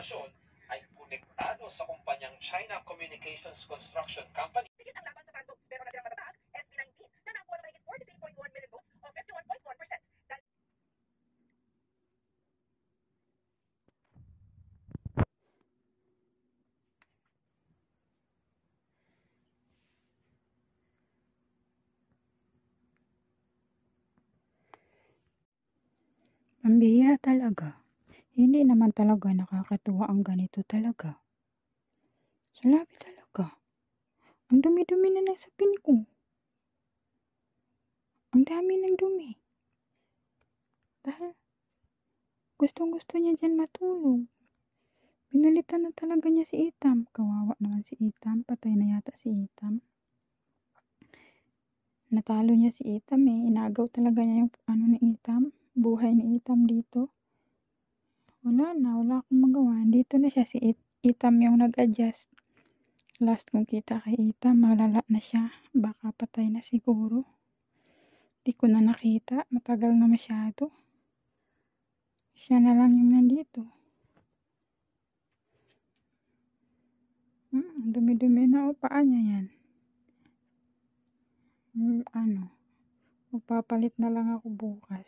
reklamasyon ay konektado sa kumpanyang China Communications Construction Company Tigit ang laban sa fan votes pero natirang matatag, SB19 na nakuha ng mahigit 43.1 million votes o 51.1%. Dahil Pambihira talaga. Hindi naman talaga nakakatuwa ang ganito talaga. Salapi talaga. Ang dumi-dumi na ng sapin ko. Ang dami ng dumi. Dahil gustong gusto niya dyan matulog. Pinalitan na talaga niya si Itam. Kawawa naman si Itam. Patay na yata si Itam. Natalo niya si Itam eh. Inagaw talaga niya yung ano ni Itam. Buhay ni Itam dito. Wala na. Wala akong magawa. Dito na siya si It Itam yung nag-adjust. Last kong kita kay Itam. Malala na siya. Baka patay na siguro. Di ko na nakita. Matagal na masyado. Siya na lang yung nandito. Hmm, dumi-dumi na o paa niya yan. Hmm, ano, magpapalit na lang ako bukas.